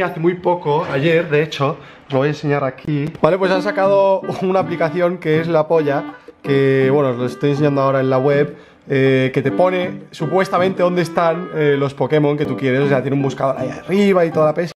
hace muy poco, ayer de hecho, os lo voy a enseñar aquí. Vale, pues han sacado una aplicación que es la polla, que bueno, os lo estoy enseñando ahora en la web. Eh, que te pone supuestamente dónde están eh, los Pokémon que tú quieres, o sea, tiene un buscador ahí arriba y toda la pesca.